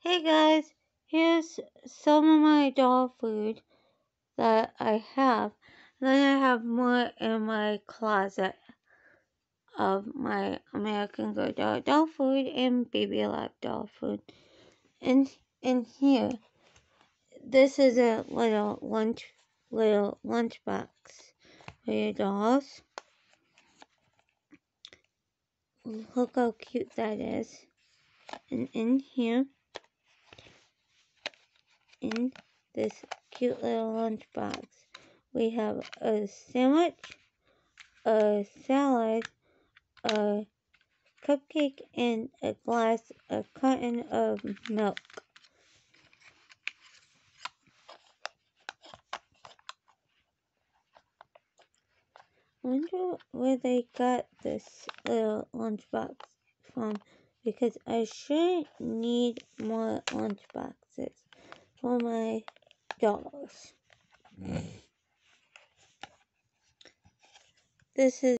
Hey guys, here's some of my dog food that I have. Then I have more in my closet of my American Girl dog, dog food and Baby Alive dog food. And in here, this is a little lunch, little lunch box for your dolls. Look how cute that is. And in here, in this cute little lunch box, we have a sandwich, a salad, a cupcake, and a glass, a carton of milk. wonder where they got this little lunchbox from because I sure need more lunchboxes for my dogs. Mm. This is